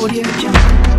我爹娘。